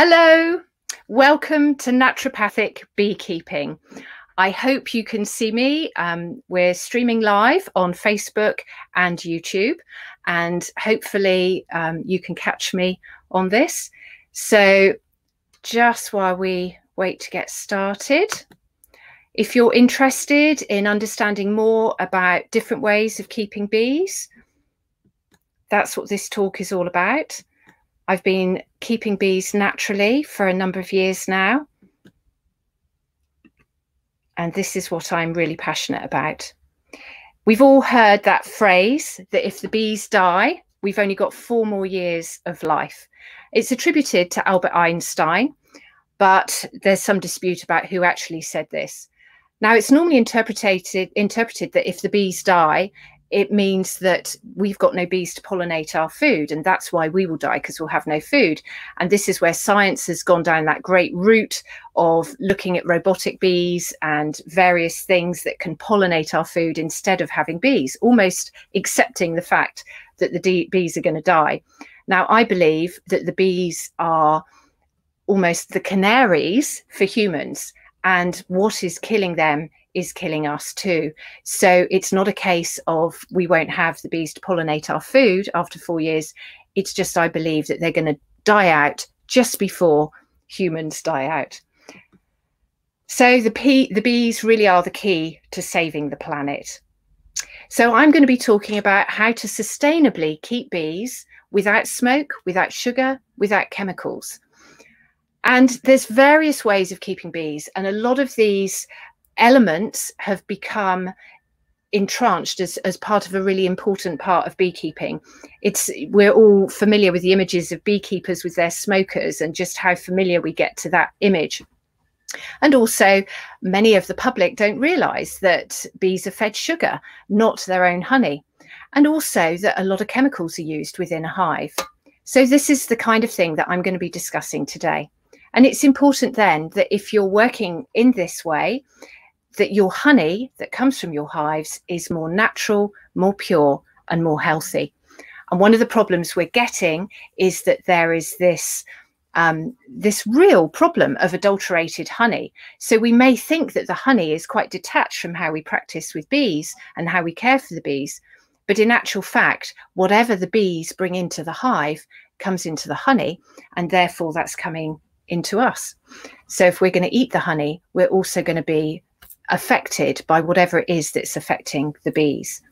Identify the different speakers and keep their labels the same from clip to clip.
Speaker 1: Hello, welcome to naturopathic beekeeping. I hope you can see me. Um, we're streaming live on Facebook and YouTube, and hopefully um, you can catch me on this. So, just while we wait to get started, if you're interested in understanding more about different ways of keeping bees, that's what this talk is all about. I've been keeping bees naturally for a number of years now. And this is what I'm really passionate about. We've all heard that phrase that if the bees die, we've only got four more years of life. It's attributed to Albert Einstein, but there's some dispute about who actually said this. Now, it's normally interpreted interpreted that if the bees die, it means that we've got no bees to pollinate our food and that's why we will die because we'll have no food. And this is where science has gone down that great route of looking at robotic bees and various things that can pollinate our food instead of having bees almost accepting the fact that the bees are going to die. Now i believe that the bees are almost the canaries for humans and what is killing them is killing us too. So it's not a case of we won't have the bees to pollinate our food after four years. It's just, I believe, that they're going to die out just before humans die out. So the, the bees really are the key to saving the planet. So I'm going to be talking about how to sustainably keep bees without smoke, without sugar, without chemicals. And there's various ways of keeping bees, and a lot of these elements have become entrenched as, as part of a really important part of beekeeping. It's we're all familiar with the images of beekeepers with their smokers and just how familiar we get to that image. And also, many of the public don't realize that bees are fed sugar, not their own honey. And also that a lot of chemicals are used within a hive. So, this is the kind of thing that I'm going to be discussing today. And it's important then that if you're working in this way, that your honey that comes from your hives is more natural, more pure, and more healthy. And one of the problems we're getting is that there is this um, this real problem of adulterated honey. So we may think that the honey is quite detached from how we practice with bees and how we care for the bees. But in actual fact, whatever the bees bring into the hive comes into the honey, and therefore that's coming into us. So if we're going to eat the honey, we're also going to be affected by whatever it is that's affecting the bees.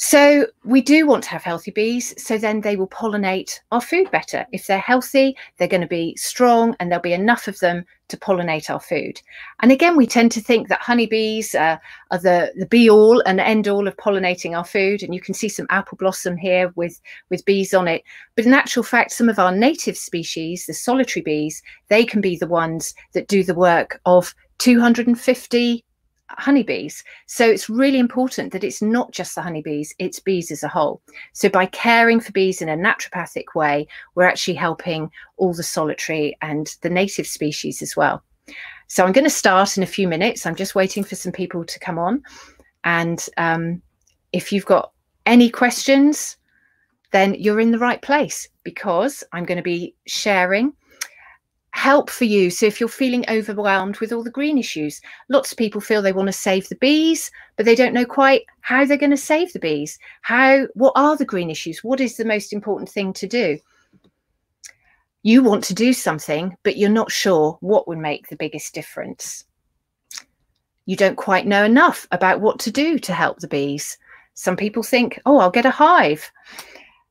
Speaker 1: So we do want to have healthy bees, so then they will pollinate our food better. If they're healthy, they're going to be strong and there'll be enough of them to pollinate our food. And again, we tend to think that honeybees uh, are the, the be all and end all of pollinating our food. And you can see some apple blossom here with, with bees on it. But in actual fact, some of our native species, the solitary bees, they can be the ones that do the work of 250 honeybees. So it's really important that it's not just the honeybees, it's bees as a whole. So by caring for bees in a naturopathic way, we're actually helping all the solitary and the native species as well. So I'm going to start in a few minutes. I'm just waiting for some people to come on. And um, if you've got any questions, then you're in the right place because I'm going to be sharing help for you. So if you're feeling overwhelmed with all the green issues, lots of people feel they want to save the bees, but they don't know quite how they're going to save the bees. How what are the green issues? What is the most important thing to do? You want to do something, but you're not sure what would make the biggest difference. You don't quite know enough about what to do to help the bees. Some people think, oh, I'll get a hive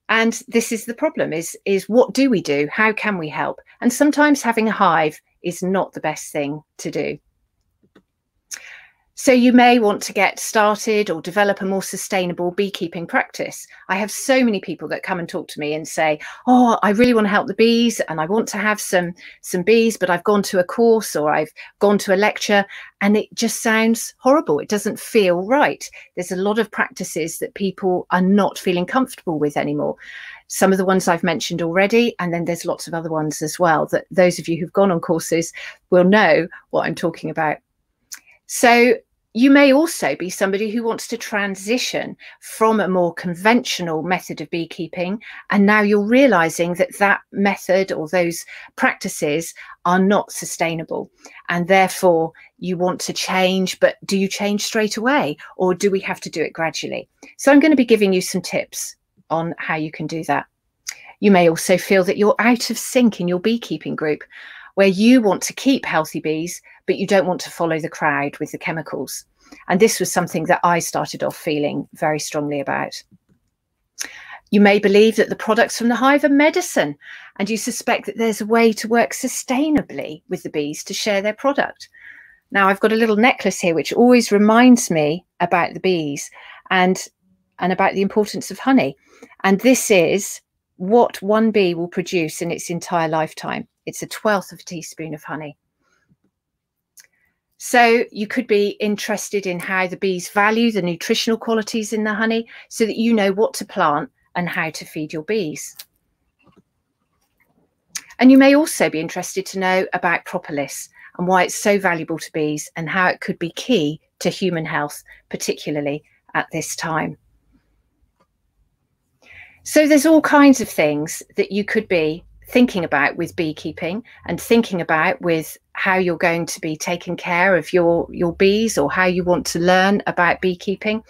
Speaker 1: and this is the problem is is what do we do how can we help and sometimes having a hive is not the best thing to do so you may want to get started or develop a more sustainable beekeeping practice. I have so many people that come and talk to me and say, "Oh, I really want to help the bees and I want to have some some bees, but I've gone to a course or I've gone to a lecture and it just sounds horrible. It doesn't feel right. There's a lot of practices that people are not feeling comfortable with anymore." Some of the ones I've mentioned already, and then there's lots of other ones as well that those of you who've gone on courses will know what I'm talking about. So you may also be somebody who wants to transition from a more conventional method of beekeeping. And now you're realizing that that method or those practices are not sustainable. And therefore, you want to change, but do you change straight away or do we have to do it gradually? So, I'm going to be giving you some tips on how you can do that. You may also feel that you're out of sync in your beekeeping group where you want to keep healthy bees, but you don't want to follow the crowd with the chemicals. And this was something that I started off feeling very strongly about. You may believe that the products from the hive are medicine, and you suspect that there's a way to work sustainably with the bees to share their product. Now, I've got a little necklace here which always reminds me about the bees and, and about the importance of honey. And this is what one bee will produce in its entire lifetime. It's a twelfth of a teaspoon of honey. So you could be interested in how the bees value the nutritional qualities in the honey so that you know what to plant and how to feed your bees. And you may also be interested to know about propolis and why it's so valuable to bees and how it could be key to human health, particularly at this time. So there's all kinds of things that you could be thinking about with beekeeping and thinking about with how you're going to be taking care of your your bees or how you want to learn about beekeeping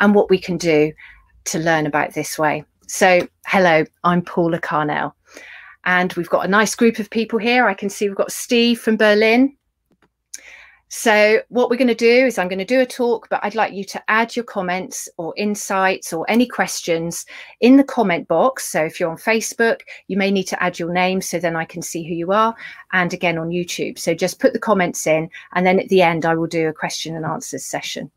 Speaker 1: and what we can do to learn about this way. So hello i'm paula carnell. And we've got a nice group of people here. I can see we've got steve from berlin so what we're going to do is I'm going to do a talk, but I'd like you to add your comments or insights or any questions in the comment box. So if you're on Facebook, you may need to add your name so then I can see who you are. And again on YouTube. So just put the comments in and then at the end I will do a question and answers session.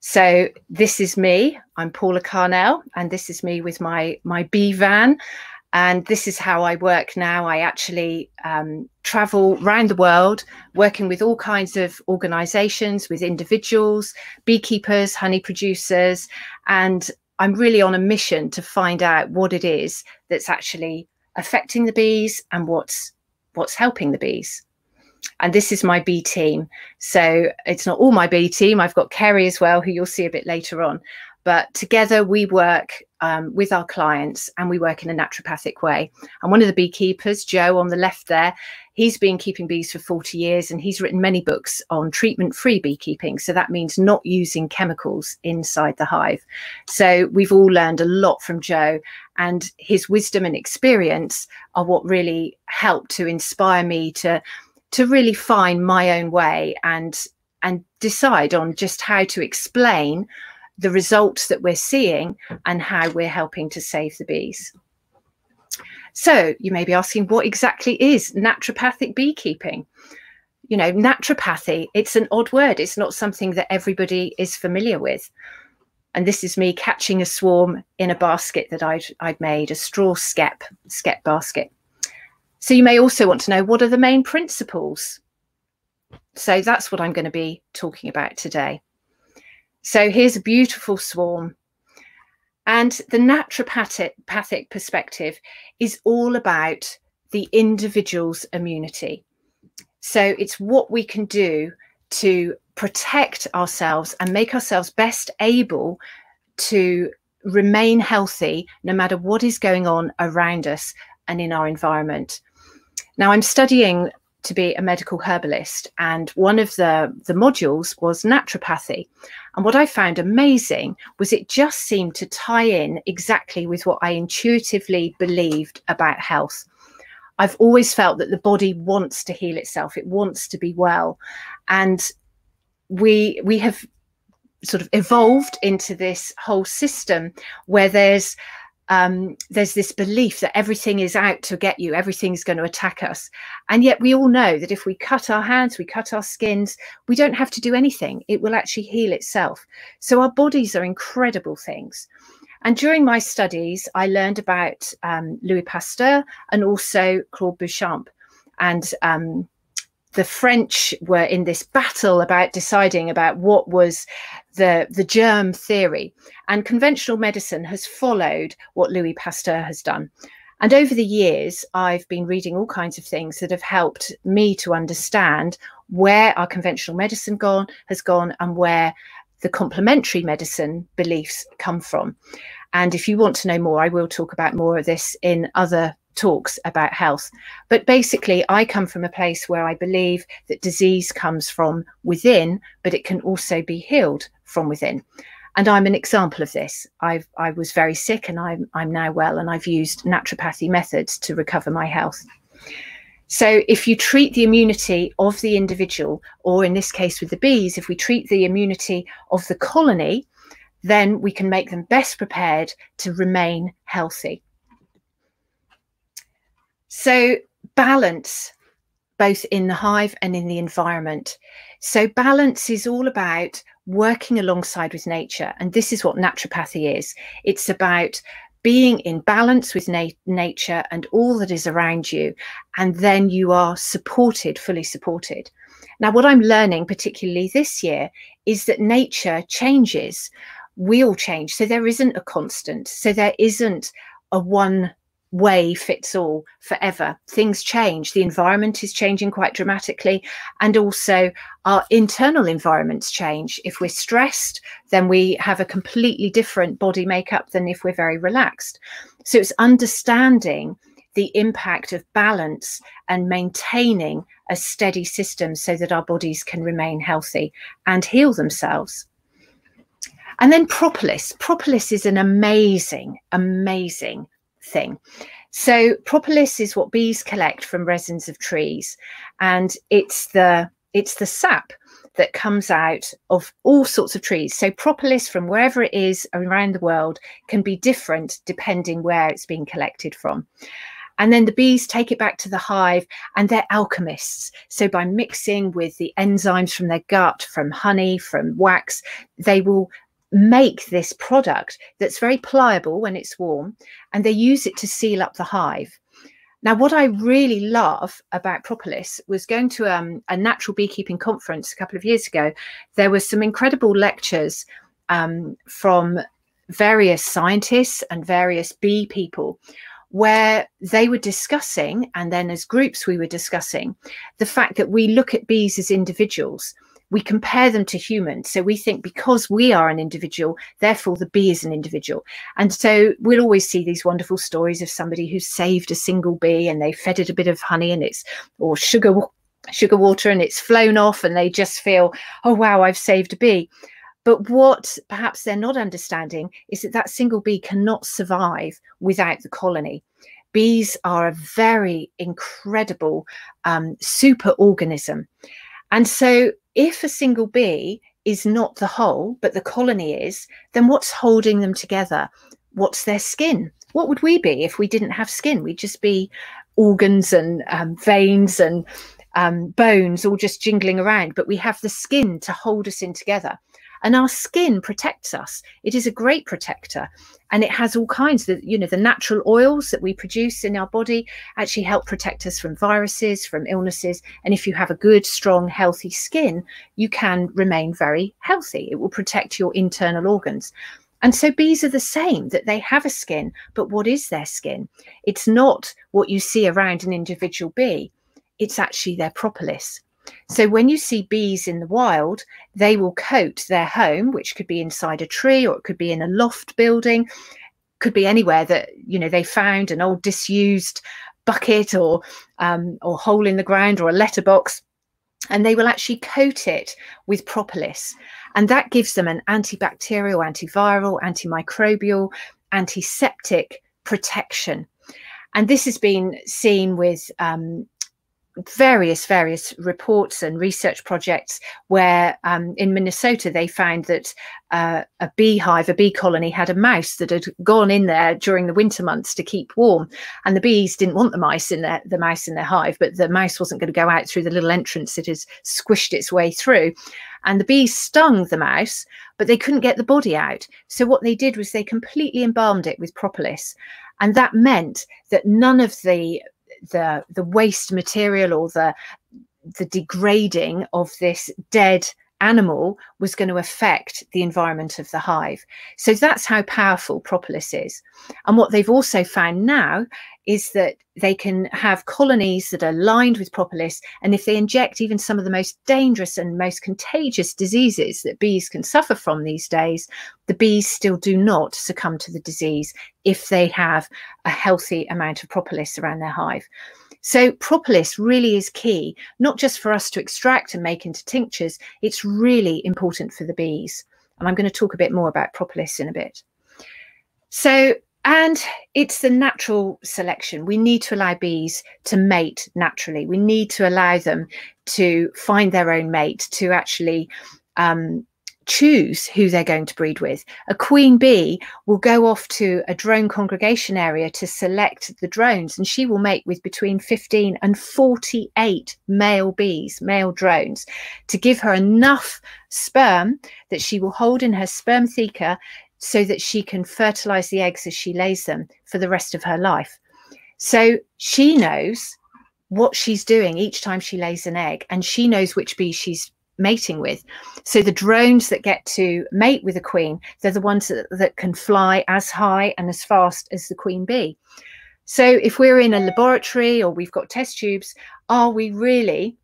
Speaker 1: So this is me. I'm Paula Carnell, and this is me with my my bee van and this is how I work now. I actually um, travel around the world, working with all kinds of organizations, with individuals, beekeepers, honey producers, and I'm really on a mission to find out what it is that's actually affecting the bees and what's what's helping the bees. And this is my bee team. So it's not all my bee team. I've got Kerry as well, who you'll see a bit later on. But together we work um, with our clients and we work in a naturopathic way. And one of the beekeepers, Joe on the left there, he's been keeping bees for 40 years and he's written many books on treatment free beekeeping. So that means not using chemicals inside the hive. So we've all learned a lot from Joe and his wisdom and experience are what really helped to inspire me to to really find my own way and and decide on just how to explain the results that we're seeing and how we're helping to save the bees. So you may be asking, what exactly is naturopathic beekeeping? You know, naturopathy, it's an odd word. It's not something that everybody is familiar with. And this is me catching a swarm in a basket that I'd, I'd made, a straw skep, skep basket. So you may also want to know what are the main principles? So that's what I'm going to be talking about today. So here's a beautiful swarm. And the naturopathic perspective is all about the individual's immunity. So it's what we can do to protect ourselves and make ourselves best able to remain healthy no matter what is going on around us and in our environment. Now, I'm studying to be a medical herbalist and one of the the modules was naturopathy. And what i found amazing was it just seemed to tie in exactly with what i intuitively believed about health. I've always felt that the body wants to heal itself. It wants to be well. And we we have sort of evolved into this whole system where there's um, there's this belief that everything is out to get you, everything's going to attack us. And yet we all know that if we cut our hands, we cut our skins, we don't have to do anything. It will actually heal itself. So our bodies are incredible things. And during my studies, I learned about um, Louis Pasteur and also Claude Béchamp. And um, the French were in this battle about deciding about what was the, the germ theory. And conventional medicine has followed what Louis Pasteur has done. And over the years, I've been reading all kinds of things that have helped me to understand where our conventional medicine gone has gone and where the complementary medicine beliefs come from. And if you want to know more, I will talk about more of this in other talks about health. But basically, I come from a place where I believe that disease comes from within, but it can also be healed from within. And I'm an example of this. I've, I was very sick and I'm, I'm now well, and I've used naturopathy methods to recover my health. So, if you treat the immunity of the individual, or in this case with the bees, if we treat the immunity of the colony, then we can make them best prepared to remain healthy. So, balance both in the hive and in the environment. So, balance is all about working alongside with nature. And this is what naturopathy is it's about being in balance with na- nature and all that is around you. And then you are supported, fully supported. Now, what I'm learning, particularly this year, is that nature changes. We all change. So there isn't a constant. So there isn't a one way fits all forever. Things change. The environment is changing quite dramatically. And also, our internal environments change. If we're stressed, then we have a completely different body makeup than if we're very relaxed. So, it's understanding the impact of balance and maintaining a steady system so that our bodies can remain healthy and heal themselves. And then propolis. Propolis is an amazing, amazing thing. So propolis is what bees collect from resins of trees, and it's the it's the sap that comes out of all sorts of trees. So propolis from wherever it is around the world can be different depending where it's being collected from. And then the bees take it back to the hive and they're alchemists. So by mixing with the enzymes from their gut, from honey, from wax, they will make this product that's very pliable when it's warm and they use it to seal up the hive. Now, what I really love about propolis was going to um, a natural beekeeping conference a couple of years ago. There were some incredible lectures um, from various scientists and various bee people where they were discussing, and then as groups we were discussing, the fact that we look at bees as individuals we compare them to humans. So we think because we are an individual, therefore the bee is an individual. And so we'll always see these wonderful stories of somebody who saved a single bee and they fed it a bit of honey and it's or sugar sugar water and it's flown off and they just feel, oh wow, I've saved a bee. But what perhaps they're not understanding is that that single bee cannot survive without the colony. Bees are a very incredible um, super organism. And so if a single bee is not the whole, but the colony is, then what's holding them together? What's their skin? What would we be if we didn't have skin? We'd just be organs and um, veins and um, bones all just jingling around, but we have the skin to hold us in together. And our skin protects us. It is a great protector. And it has all kinds of, you know, the natural oils that we produce in our body actually help protect us from viruses, from illnesses. And if you have a good, strong, healthy skin, you can remain very healthy. It will protect your internal organs. And so bees are the same, that they have a skin, but what is their skin? It's not what you see around an individual bee, it's actually their propolis. So when you see bees in the wild, they will coat their home, which could be inside a tree or it could be in a loft building, could be anywhere that you know they found an old disused bucket or um, or hole in the ground or a letterbox, and they will actually coat it with propolis, and that gives them an antibacterial, antiviral, antimicrobial, antiseptic protection. And this has been seen with um, various various reports and research projects where um, in Minnesota they found that uh, a beehive, a bee colony, had a mouse that had gone in there during the winter months to keep warm, and the bees didn't want the mice in their the mouse in their hive, but the mouse wasn't going to go out through the little entrance. It has squished its way through, and the bees stung the mouse, but they couldn't get the body out. So what they did was they completely embalmed it with propolis, and that meant that none of the the the waste material or the the degrading of this dead animal was going to affect the environment of the hive. So that's how powerful propolis is. And what they've also found now is that they can have colonies that are lined with propolis. And if they inject even some of the most dangerous and most contagious diseases that bees can suffer from these days, the bees still do not succumb to the disease if they have a healthy amount of propolis around their hive. So propolis really is key, not just for us to extract and make into tinctures, it's really important for the bees. And I'm going to talk a bit more about propolis in a bit. So, and it's the natural selection. We need to allow bees to mate naturally. We need to allow them to find their own mate, to actually um, choose who they're going to breed with. A queen bee will go off to a drone congregation area to select the drones, and she will mate with between 15 and 48 male bees, male drones, to give her enough sperm that she will hold in her spermatheca so that she can fertilize the eggs as she lays them for the rest of her life. So she knows what she's doing each time she lays an egg, and she knows which bee she's mating with. So the drones that get to mate with a queen, they're the ones that, that can fly as high and as fast as the queen bee. So if we're in a laboratory or we've got test tubes, are we really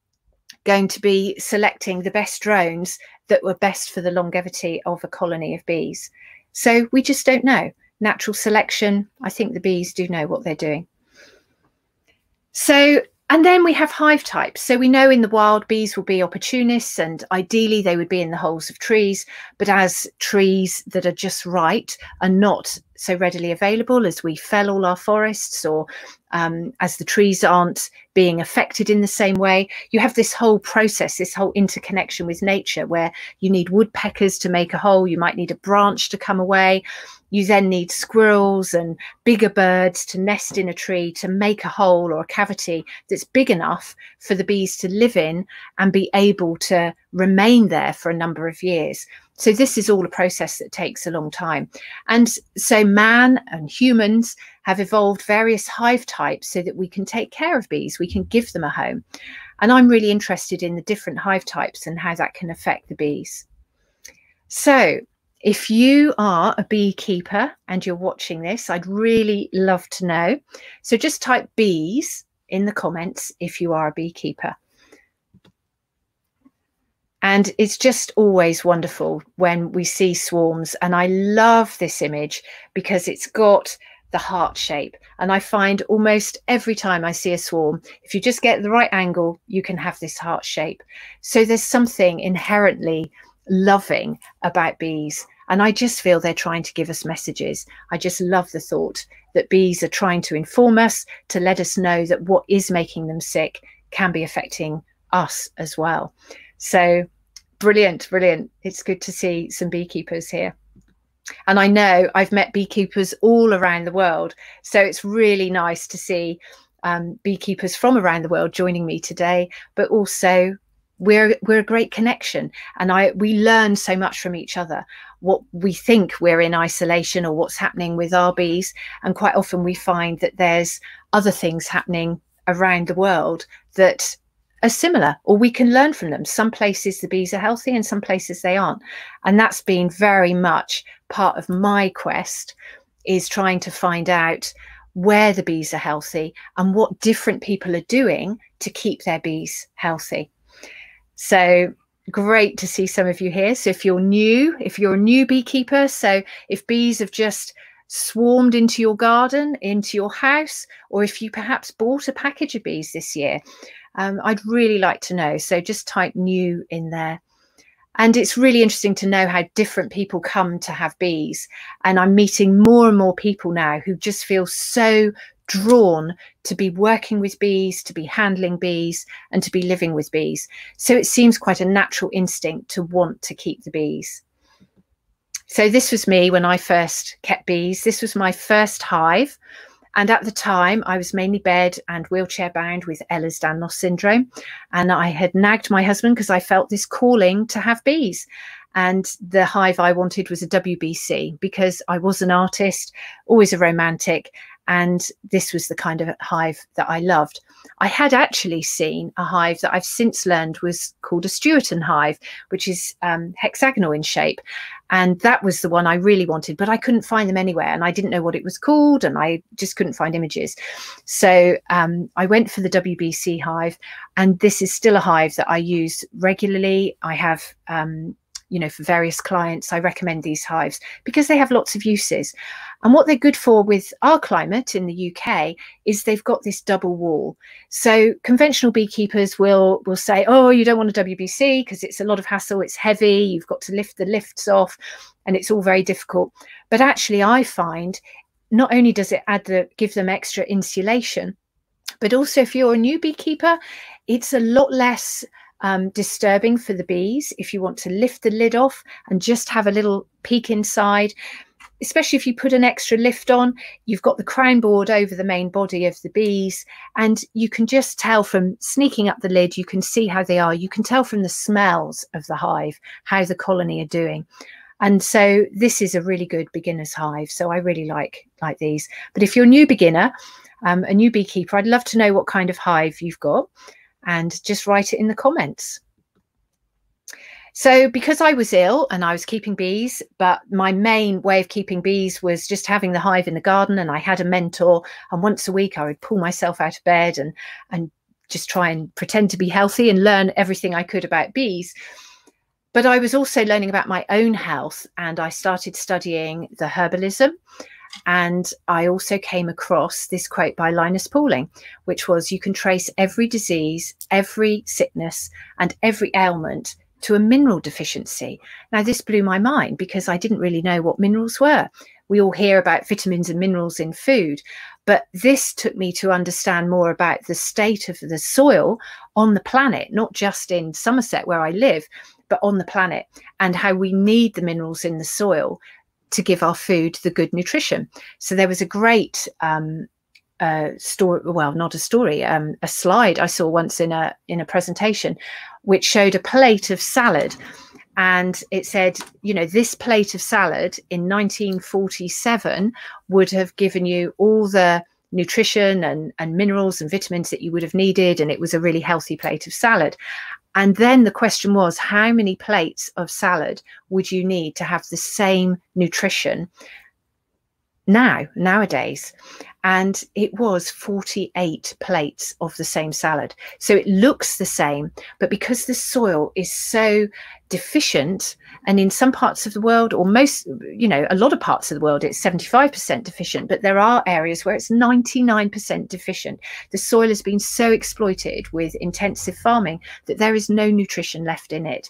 Speaker 1: going to be selecting the best drones that were best for the longevity of a colony of bees? So we just don't know. Natural selection, I think the bees do know what they're doing. So and then we have hive types. So we know in the wild bees will be opportunists and ideally they would be in the holes of trees. But as trees that are just right are not so readily available as we fell all our forests or um, as the trees aren't being affected in the same way, you have this whole process, this whole interconnection with nature where you need woodpeckers to make a hole, you might need a branch to come away. You then need squirrels and bigger birds to nest in a tree to make a hole or a cavity that's big enough for the bees to live in and be able to remain there for a number of years. So this is all a process that takes a long time. And so man and humans have evolved various hive types so that we can take care of bees, we can give them a home. And I'm really interested in the different hive types and how that can affect the bees. So if you are a beekeeper and you're watching this, I'd really love to know. So just type bees in the comments if you are a beekeeper. And it's just always wonderful when we see swarms. And I love this image because it's got the heart shape. And I find almost every time I see a swarm, if you just get the right angle, you can have this heart shape. So there's something inherently loving about bees and I just feel they're trying to give us messages. I just love the thought that bees are trying to inform us, to let us know that what is making them sick can be affecting us as well. So brilliant, brilliant. It's good to see some beekeepers here. And I know I've met beekeepers all around the world. So it's really nice to see um, beekeepers from around the world joining me today, but also we're we're a great connection. And i we learn so much from each other. What we think we're in isolation or what's happening with our bees and quite often we find that there's other things happening around the world that are similar or we can learn from them. Some places the bees are healthy and some places they aren't. And that's been very much part of my quest is trying to find out where the bees are healthy and what different people are doing to keep their bees healthy so great to see some of you here. So if you're new, if you're a new beekeeper, so if bees have just swarmed into your garden, into your house, or if you perhaps bought a package of bees this year, um, I'd really like to know. So just type new in there. And it's really interesting to know how different people come to have bees. And I'm meeting more and more people now who just feel so drawn to be working with bees, to be handling bees, and to be living with bees. So it seems quite a natural instinct to want to keep the bees. So this was me when I first kept bees. This was my first hive. And at the time, I was mainly bed and wheelchair bound with Ehlers-Danlos syndrome. And I had nagged my husband because I felt this calling to have bees. And the hive I wanted was a WBC because I was an artist, always a romantic, and this was the kind of hive that I loved. I had actually seen a hive that I've since learned was called a Stewarton hive, which is um, hexagonal in shape. And that was the one I really wanted, but I couldn't find them anywhere and I didn't know what it was called and I just couldn't find images. So um, I went for the WBC hive and this is still a hive that I use regularly. I have um, you know, for various clients, I recommend these hives because they have lots of uses. And what they're good for with our climate in the UK is they've got this double wall. So conventional beekeepers will will say, oh, you don't want a WBC because it's a lot of hassle, it's heavy, you've got to lift the lifts off, and it's all very difficult. But actually, I find not only does it add the give them extra insulation, but also if you're a new beekeeper, it's a lot less um, disturbing for the bees if you want to lift the lid off and just have a little peek inside especially if you put an extra lift on you've got the crown board over the main body of the bees and you can just tell from sneaking up the lid you can see how they are. You can tell from the smells of the hive how the colony are doing. And so this is a really good beginner's hive so i really like like these. But if you're a new beginner um, a new beekeeper i'd love to know what kind of hive you've got and just write it in the comments. So, because I was ill and I was keeping bees, but my main way of keeping bees was just having the hive in the garden, and I had a mentor, and once a week I would pull myself out of bed and and just try and pretend to be healthy and learn everything I could about bees. But I was also learning about my own health, and I started studying the herbalism and I also came across this quote by Linus Pauling, which was You can trace every disease, every sickness, and every ailment to a mineral deficiency. Now, this blew my mind because I didn't really know what minerals were. We all hear about vitamins and minerals in food, but this took me to understand more about the state of the soil on the planet, not just in Somerset where I live, but on the planet, and how we need the minerals in the soil to give our food the good nutrition. So there was a great um, story, well, not a story, um, a slide I saw once in a in a presentation, which showed a plate of salad, and it said, you know, this plate of salad in 1947 would have given you all the nutrition and, and minerals and vitamins that you would have needed and it was a really healthy plate of salad. And then the question was, how many plates of salad would you need to have the same nutrition now, nowadays? And it was 48 plates of the same salad. So it looks the same, but because the soil is so deficient, and in some parts of the world, or most, you know, a lot of parts of the world, it's 75% deficient, but there are areas where it's 99% deficient. The soil has been so exploited with intensive farming that there is no nutrition left in it.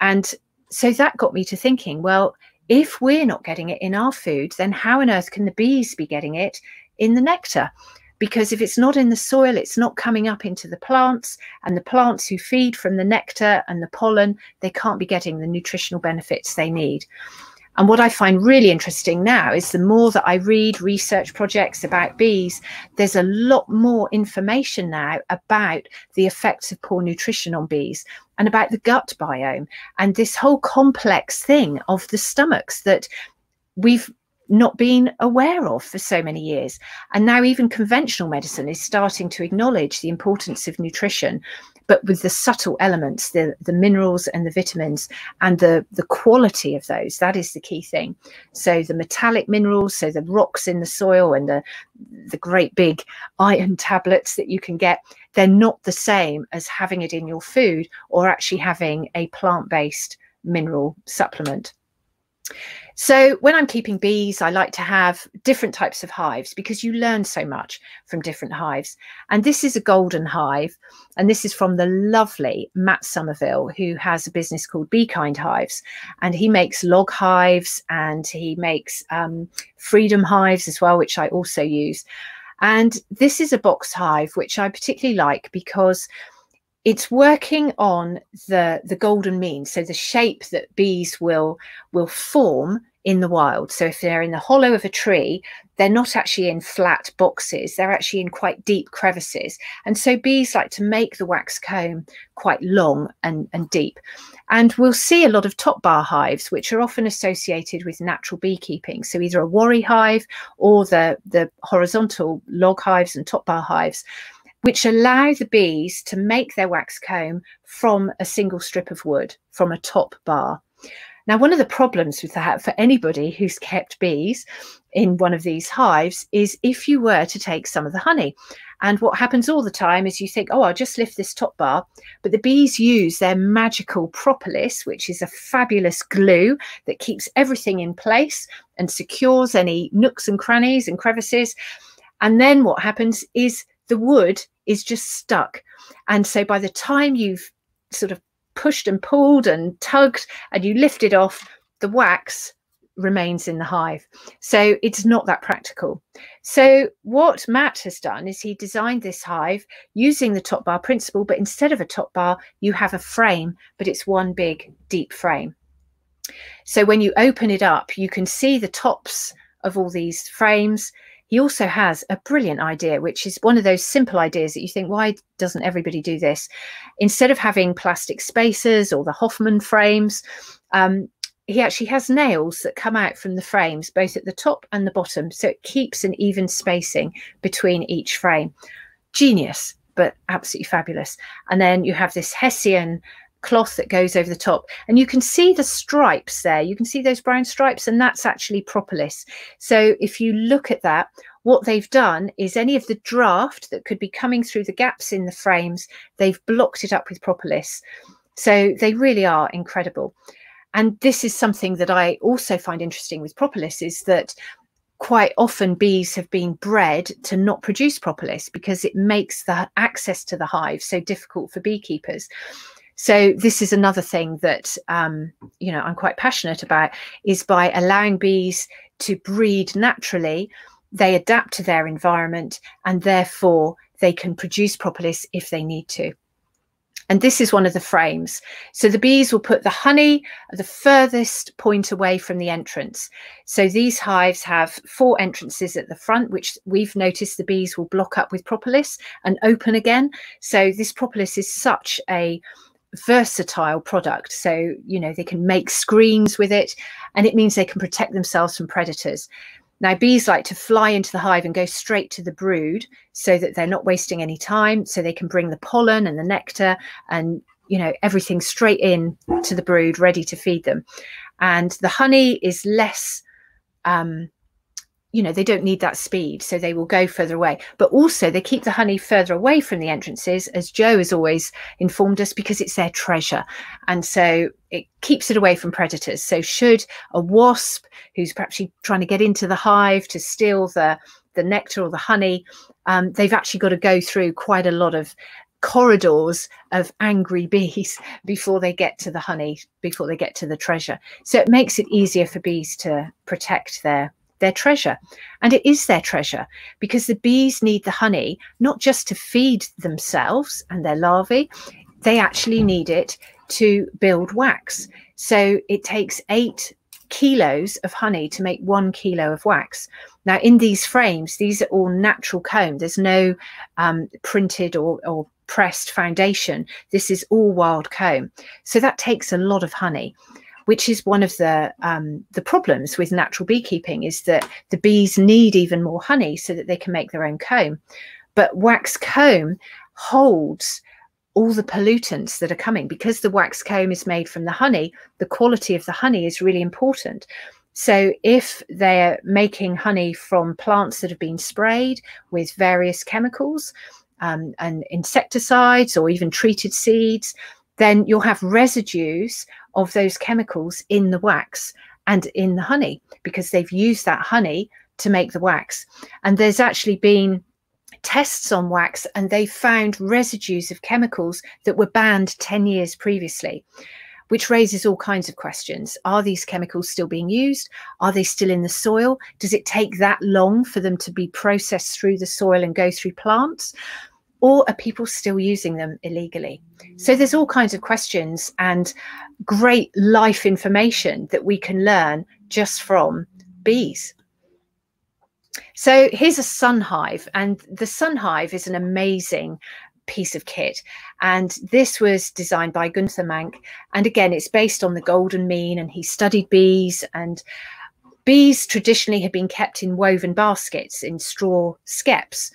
Speaker 1: And so that got me to thinking, well, if we're not getting it in our food, then how on earth can the bees be getting it in the nectar? because if it's not in the soil, it's not coming up into the plants, and the plants who feed from the nectar and the pollen, they can't be getting the nutritional benefits they need. And what I find really interesting now is the more that I read research projects about bees, there's a lot more information now about the effects of poor nutrition on bees and about the gut biome and this whole complex thing of the stomachs that we've not been aware of for so many years. And now even conventional medicine is starting to acknowledge the importance of nutrition, but with the subtle elements, the, the minerals and the vitamins and the, the quality of those. That is the key thing. So the metallic minerals, so the rocks in the soil and the, the great big iron tablets that you can get, they're not the same as having it in your food or actually having a plant-based mineral supplement. So when I'm keeping bees, I like to have different types of hives because you learn so much from different hives. And this is a golden hive. And this is from the lovely Matt Somerville, who has a business called Be Kind Hives. And he makes log hives and he makes um, freedom hives as well, which I also use. And this is a box hive, which I particularly like because it's working on the the golden mean so the shape that bees will will form in the wild. So if they're in the hollow of a tree they're not actually in flat boxes they're actually in quite deep crevices. And so bees like to make the wax comb quite long and, and deep. And we'll see a lot of top bar hives which are often associated with natural beekeeping. So either a Warré hive or the the horizontal log hives and top bar hives which allow the bees to make their wax comb from a single strip of wood, from a top bar. Now, one of the problems with that for anybody who's kept bees in one of these hives is if you were to take some of the honey. And what happens all the time is you think, oh, I'll just lift this top bar. But the bees use their magical propolis, which is a fabulous glue that keeps everything in place and secures any nooks and crannies and crevices. And then what happens is the wood is just stuck. And so by the time you've sort of pushed and pulled and tugged and you lift it off, the wax remains in the hive. So it's not that practical. So what Matt has done is he designed this hive using the top bar principle, but instead of a top bar, you have a frame, but it's one big deep frame. So when you open it up, you can see the tops of all these frames he also has a brilliant idea, which is one of those simple ideas that you think, why doesn't everybody do this? Instead of having plastic spacers or the Hoffman frames, um, he actually has nails that come out from the frames, both at the top and the bottom. So it keeps an even spacing between each frame. Genius, but absolutely fabulous. And then you have this Hessian cloth that goes over the top. And you can see the stripes there. You can see those brown stripes and that's actually propolis. So if you look at that what they've done is any of the draft that could be coming through the gaps in the frames they've blocked it up with propolis. So they really are incredible. And this is something that i also find interesting with propolis is that quite often bees have been bred to not produce propolis because it makes the access to the hive so difficult for beekeepers so this is another thing that um, you know I'm quite passionate about is by allowing bees to breed naturally, they adapt to their environment and therefore they can produce propolis if they need to. And this is one of the frames. So the bees will put the honey at the furthest point away from the entrance. So these hives have four entrances at the front, which we've noticed the bees will block up with propolis and open again. So this propolis is such a versatile product. So, you know, they can make screens with it and it means they can protect themselves from predators. Now, bees like to fly into the hive and go straight to the brood so that they're not wasting any time. So they can bring the pollen and the nectar and, you know, everything straight in to the brood, ready to feed them. And the honey is less um, you know they don't need that speed so they will go further away. But also they keep the honey further away from the entrances as joe has always informed us because it's their treasure. And so it keeps it away from predators. So should a wasp who's perhaps trying to get into the hive to steal the the nectar or the honey um, they've actually got to go through quite a lot of corridors of angry bees before they get to the honey before they get to the treasure. So it makes it easier for bees to protect their their treasure. And it is their treasure because the bees need the honey not just to feed themselves and their larvae, they actually need it to build wax. So it takes eight kilos of honey to make one kilo of wax. Now, in these frames, these are all natural comb. There's no um, printed or, or pressed foundation. This is all wild comb. So that takes a lot of honey which is one of the um, the problems with natural beekeeping is that the bees need even more honey so that they can make their own comb. But wax comb holds all the pollutants that are coming because the wax comb is made from the honey. The quality of the honey is really important. So if they're making honey from plants that have been sprayed with various chemicals um, and insecticides or even treated seeds, then you'll have residues of those chemicals in the wax and in the honey because they've used that honey to make the wax. And there's actually been tests on wax and they found residues of chemicals that were banned 10 years previously which raises all kinds of questions. Are these chemicals still being used? Are they still in the soil? Does it take that long for them to be processed through the soil and go through plants? Or are people still using them illegally? So there's all kinds of questions and great life information that we can learn just from bees. So here's a sun hive, and the sun hive is an amazing piece of kit. And this was designed by Günther Mancke. And again, it's based on the golden mean, and he studied bees. And bees traditionally have been kept in woven baskets in straw skeps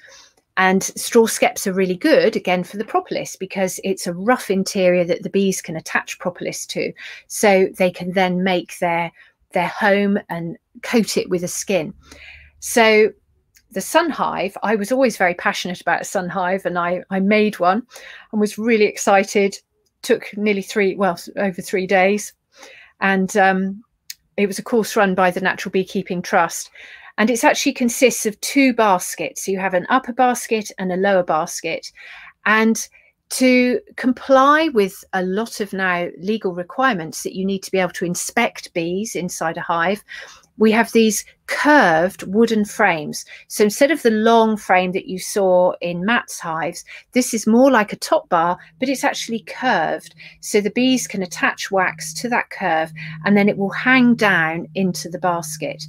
Speaker 1: And straw skeps are really good, again, for the propolis because it's a rough interior that the bees can attach propolis to. So they can then make their, their home and coat it with a skin. So the sun hive, I was always very passionate about a sun hive and I, I made one and was really excited. Took nearly three, well, over three days. And um, it was a course run by the Natural Beekeeping Trust and it actually consists of two baskets. So you have an upper basket and a lower basket. And to comply with a lot of now legal requirements that you need to be able to inspect bees inside a hive, we have these curved wooden frames. So instead of the long frame that you saw in Matt's hives, this is more like a top bar, but it's actually curved. So the bees can attach wax to that curve and then it will hang down into the basket.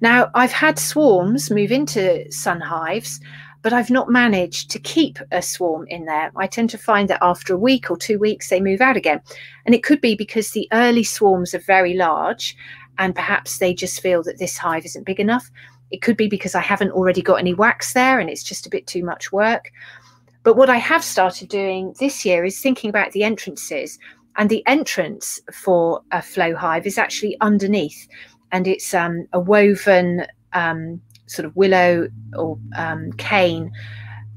Speaker 1: Now, I've had swarms move into sun hives, but I've not managed to keep a swarm in there. I tend to find that after a week or two weeks, they move out again. And it could be because the early swarms are very large and perhaps they just feel that this hive isn't big enough. It could be because I haven't already got any wax there and it's just a bit too much work. But what I have started doing this year is thinking about the entrances. And the entrance for a flow hive is actually underneath and it's um, a woven um, sort of willow or um, cane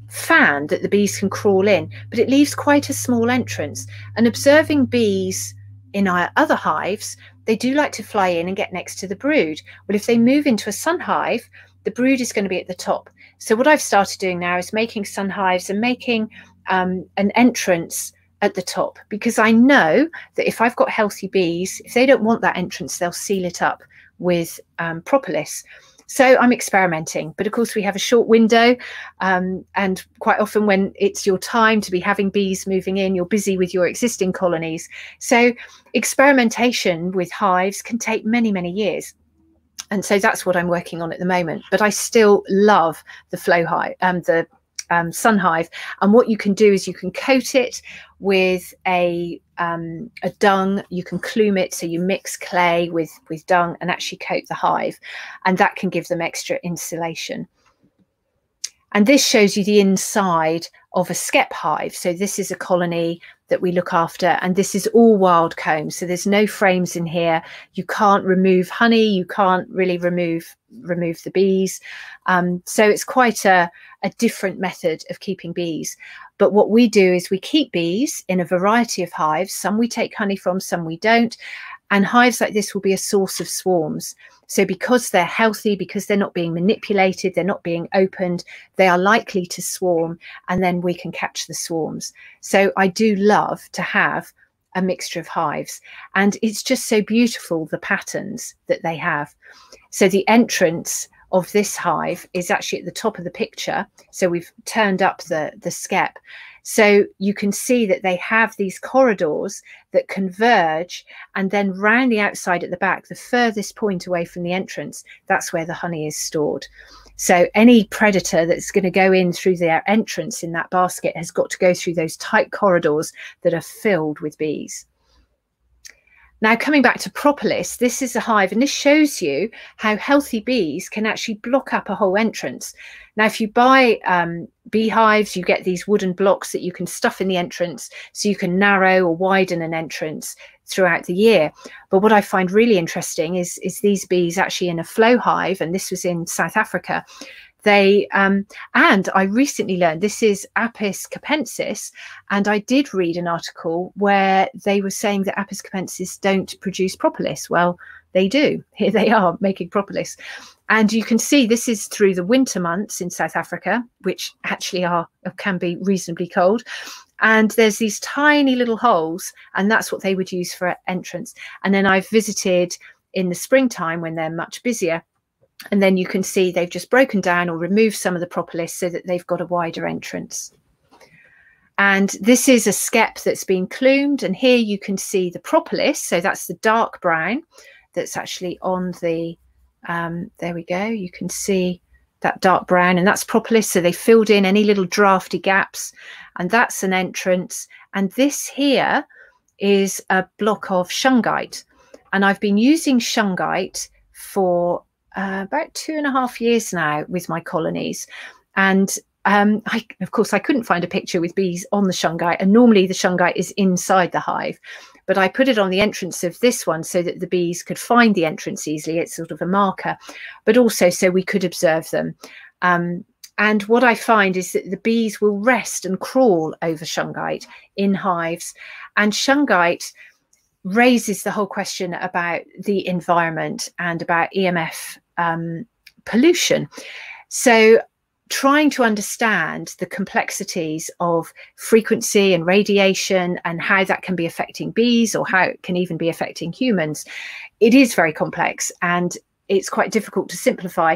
Speaker 1: fan that the bees can crawl in, but it leaves quite a small entrance. And observing bees in our other hives, they do like to fly in and get next to the brood. Well, if they move into a sun hive, the brood is going to be at the top. So what I've started doing now is making sun hives and making um, an entrance at the top because I know that if I've got healthy bees, if they don't want that entrance, they'll seal it up with um, propolis. So I'm experimenting, but of course we have a short window, um, and quite often when it's your time to be having bees moving in, you're busy with your existing colonies. So experimentation with hives can take many, many years. And so that's what I'm working on at the moment. But I still love the flow hive, um, the um, sun hive. And what you can do is you can coat it with a um, a dung. You can clume it, so you mix clay with with dung and actually coat the hive, and that can give them extra insulation. And this shows you the inside of a skep hive. So this is a colony that we look after, and this is all wild comb. So there's no frames in here. You can't remove honey. You can't really remove remove the bees. Um, so it's quite a, a different method of keeping bees. But what we do is we keep bees in a variety of hives. Some we take honey from, some we don't. And hives like this will be a source of swarms. So because they're healthy, because they're not being manipulated, they're not being opened, they are likely to swarm and then we can catch the swarms. So I do love to have a mixture of hives and it's just so beautiful the patterns that they have. So the entrance of this hive is actually at the top of the picture. So we've turned up the, the skep. So you can see that they have these corridors that converge and then round the outside at the back, the furthest point away from the entrance, that's where the honey is stored. So any predator that's going to go in through their entrance in that basket has got to go through those tight corridors that are filled with bees. Now, coming back to propolis, this is a hive, and this shows you how healthy bees can actually block up a whole entrance. Now, if you buy um, beehives, you get these wooden blocks that you can stuff in the entrance so you can narrow or widen an entrance throughout the year. But what I find really interesting is, is these bees actually in a flow hive, and this was in South Africa, they um, and I recently learned this is Apis capensis, and I did read an article where they were saying that Apis capensis don't produce propolis. Well, they do. Here they are making propolis, and you can see this is through the winter months in South Africa, which actually are can be reasonably cold. And there's these tiny little holes, and that's what they would use for entrance. And then I've visited in the springtime when they're much busier and then you can see they've just broken down or removed some of the propolis so that they've got a wider entrance. And this is a skep that's been clumed. And here you can see the propolis. So that's the dark brown that's actually on the, um, there we go. You can see that dark brown and that's propolis. So they filled in any little drafty gaps and that's an entrance. And this here is a block of shungite. And I've been using shungite for uh, about two and a half years now with my colonies. And um, I, of course, I couldn't find a picture with bees on the shungite, and normally the shungite is inside the hive. But I put it on the entrance of this one so that the bees could find the entrance easily. It's sort of a marker, but also so we could observe them. Um, and what I find is that the bees will rest and crawl over shungite in hives. And shungite raises the whole question about the environment and about EMF um, pollution. So trying to understand the complexities of frequency and radiation and how that can be affecting bees or how it can even be affecting humans, it is very complex and it's quite difficult to simplify.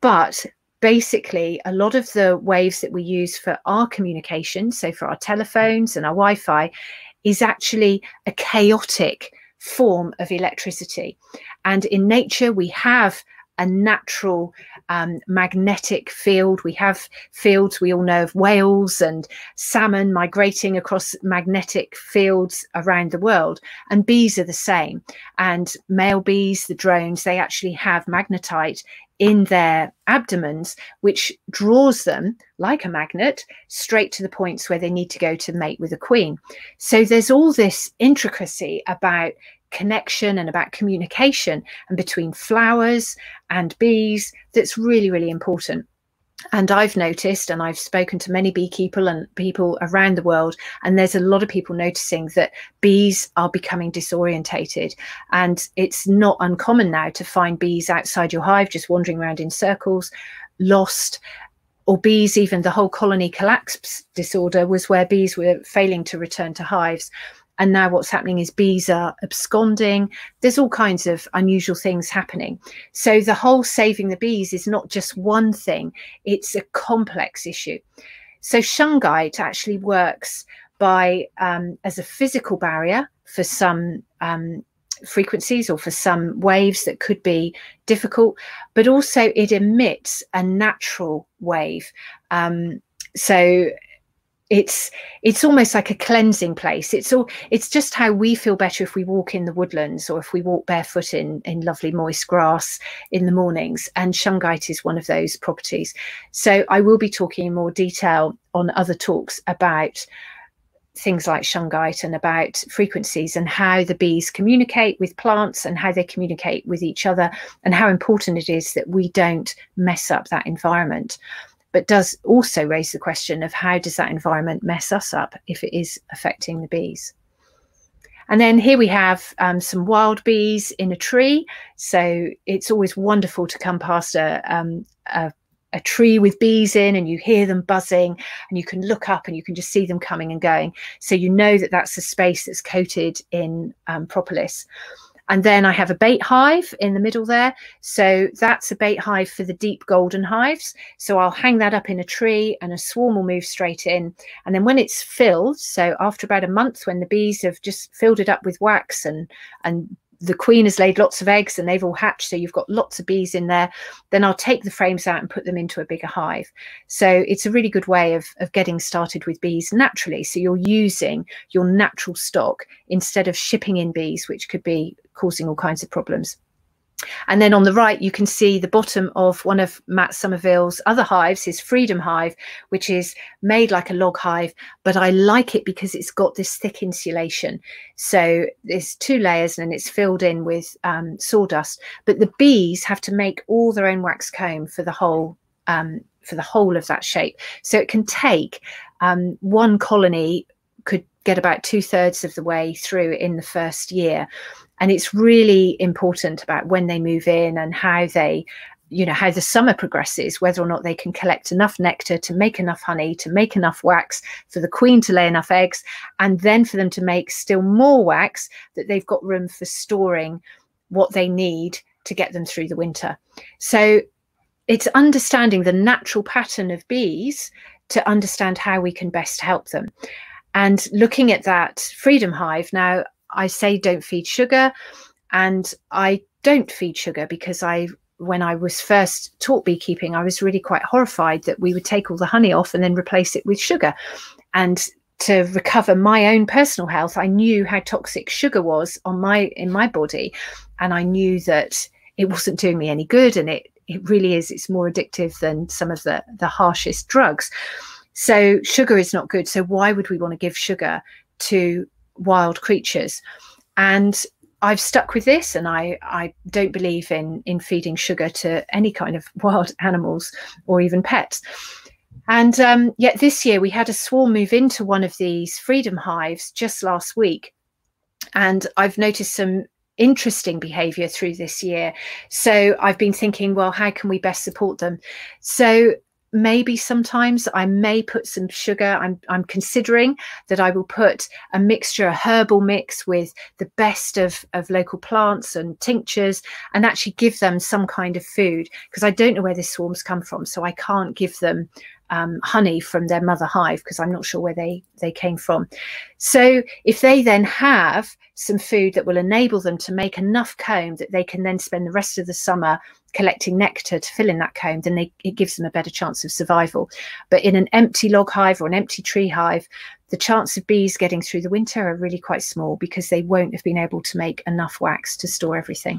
Speaker 1: But basically, a lot of the waves that we use for our communication, so for our telephones and our Wi Fi, is actually a chaotic form of electricity. And in nature, we have a natural um, magnetic field. We have fields, we all know of whales and salmon migrating across magnetic fields around the world. And bees are the same. And male bees, the drones, they actually have magnetite in their abdomens, which draws them like a magnet straight to the points where they need to go to mate with a queen. So there's all this intricacy about connection and about communication and between flowers and bees that's really, really important. And I've noticed, and I've spoken to many beekeeper and people around the world, and there's a lot of people noticing that bees are becoming disorientated. And it's not uncommon now to find bees outside your hive just wandering around in circles, lost, or bees, even the whole colony collapse disorder was where bees were failing to return to hives and now what's happening is bees are absconding. There's all kinds of unusual things happening. So the whole saving the bees is not just one thing it's a complex issue. So shungite actually works by um, as a physical barrier for some um, frequencies or for some waves that could be difficult but also it emits a natural wave. Um, so it's it's almost like a cleansing place. It's all it's just how we feel better if we walk in the woodlands or if we walk barefoot in in lovely moist grass in the mornings. And shungite is one of those properties. So i will be talking in more detail on other talks about things like shungite and about frequencies and how the bees communicate with plants and how they communicate with each other and how important it is that we don't mess up that environment but does also raise the question of how does that environment mess us up if it is affecting the bees. And then here we have um, some wild bees in a tree. So it's always wonderful to come past a, um, a, a, tree with bees in and you hear them buzzing and you can look up and you can just see them coming and going. So you know that that's a space that's coated in um, propolis. And then I have a bait hive in the middle there. So that's a bait hive for the deep golden hives. So I'll hang that up in a tree and a swarm will move straight in. And then when it's filled, so after about a month when the bees have just filled it up with wax and, and the queen has laid lots of eggs and they've all hatched so you've got lots of bees in there then i'll take the frames out and put them into a bigger hive. So it's a really good way of, of getting started with bees naturally. So you're using your natural stock instead of shipping in bees which could be causing all kinds of problems and then on the right, you can see the bottom of one of Matt Somerville's other hives, his Freedom Hive, which is made like a log hive, but I like it because it's got this thick insulation. So there's two layers and it's filled in with um, sawdust. But the bees have to make all their own wax comb for the whole um, for the whole of that shape. So it can take um, one colony could get about two thirds of the way through in the first year and it's really important about when they move in and how they you know how the summer progresses whether or not they can collect enough nectar to make enough honey to make enough wax for the queen to lay enough eggs and then for them to make still more wax that they've got room for storing what they need to get them through the winter. So it's understanding the natural pattern of bees to understand how we can best help them. And looking at that freedom hive now I say don't feed sugar, and I don't feed sugar because I when I was first taught beekeeping, I was really quite horrified that we would take all the honey off and then replace it with sugar. And to recover my own personal health, I knew how toxic sugar was on my in my body, and I knew that it wasn't doing me any good and it it really is. It's more addictive than some of the the harshest drugs. So sugar is not good. So why would we want to give sugar to wild creatures? And I've stuck with this, and I I don't believe in in feeding sugar to any kind of wild animals or even pets. And um, yet this year we had a swarm move into one of these freedom hives just last week, and I've noticed some interesting behavior through this year. So I've been thinking, well, how can we best support them? So maybe sometimes I may put some sugar. I'm, I'm considering that I will put a mixture, a herbal mix with the best of, of local plants and tinctures and actually give them some kind of food because I don't know where the swarms come from. So I can't give them um, honey from their mother hive because I'm not sure where they, they came from. So if they then have some food that will enable them to make enough comb that they can then spend the rest of the summer collecting nectar to fill in that comb, then they, it gives them a better chance of survival. But in an empty log hive or an empty tree hive, the chance of bees getting through the winter are really quite small because they won't have been able to make enough wax to store everything.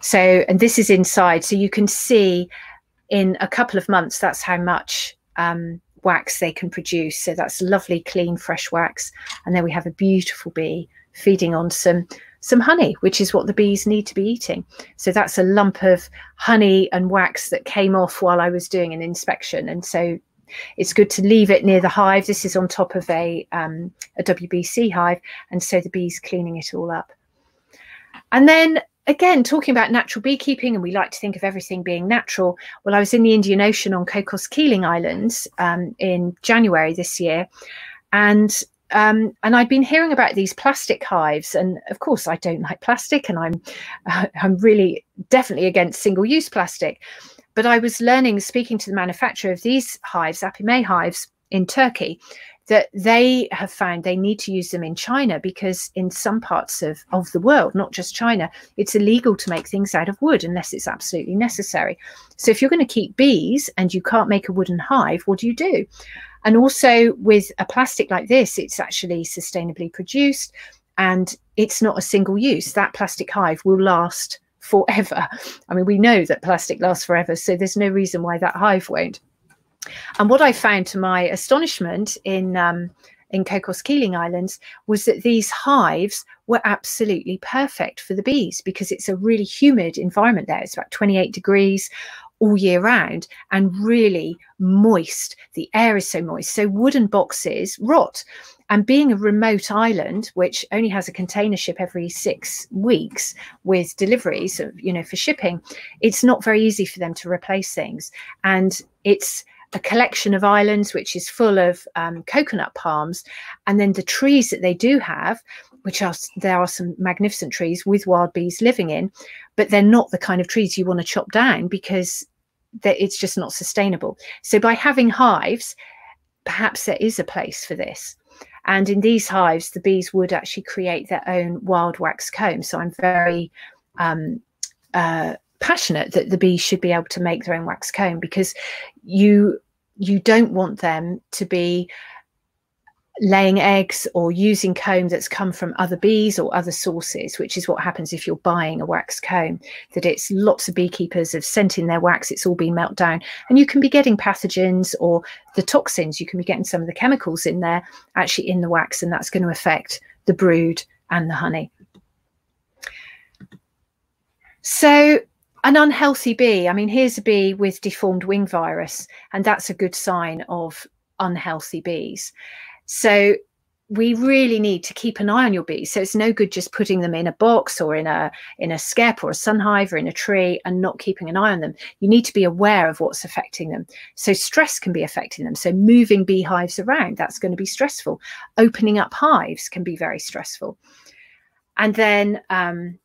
Speaker 1: So, and this is inside, so you can see in a couple of months, that's how much um, wax they can produce. So that's lovely, clean, fresh wax. And then we have a beautiful bee feeding on some some honey, which is what the bees need to be eating. So that's a lump of honey and wax that came off while I was doing an inspection. And so it's good to leave it near the hive. This is on top of a, um, a WBC hive. And so the bees cleaning it all up. And then again, talking about natural beekeeping, and we like to think of everything being natural. Well, I was in the Indian Ocean on Cocos Keeling Islands um, in January this year, and um, and I'd been hearing about these plastic hives, and of course, I don't like plastic, and I'm uh, I'm really definitely against single-use plastic. But I was learning, speaking to the manufacturer of these hives, Apimaye hives in Turkey, that they have found they need to use them in China because in some parts of, of the world, not just China, it's illegal to make things out of wood unless it's absolutely necessary. So if you're going to keep bees and you can't make a wooden hive, what do you do? And also with a plastic like this, it's actually sustainably produced and it's not a single use. That plastic hive will last forever. I mean, we know that plastic lasts forever, so there's no reason why that hive won't. And what I found to my astonishment in um, in Cocos Keeling Islands was that these hives were absolutely perfect for the bees because it's a really humid environment there. It's about 28 degrees all year round and really moist. The air is so moist. So wooden boxes rot. And being a remote island, which only has a container ship every six weeks with deliveries, you know, for shipping, it's not very easy for them to replace things. And it's a collection of islands which is full of um, coconut palms and then the trees that they do have which are there are some magnificent trees with wild bees living in but they're not the kind of trees you want to chop down because it's just not sustainable. So by having hives perhaps there is a place for this. And in these hives the bees would actually create their own wild wax comb. So i'm very um, uh, passionate that the bees should be able to make their own wax comb because you you don't want them to be laying eggs or using comb that's come from other bees or other sources, which is what happens if you're buying a wax comb, that it's lots of beekeepers have sent in their wax, it's all been melted down. And you can be getting pathogens or the toxins, you can be getting some of the chemicals in there actually in the wax, and that's going to affect the brood and the honey. So an unhealthy bee i mean here's a bee with deformed wing virus and that's a good sign of unhealthy bees. So we really need to keep an eye on your bees. So it's no good just putting them in a box or in a in a skep or a sun hive or in a tree and not keeping an eye on them. You need to be aware of what's affecting them. So stress can be affecting them. So moving beehives around that's going to be stressful. Opening up hives can be very stressful. And then um,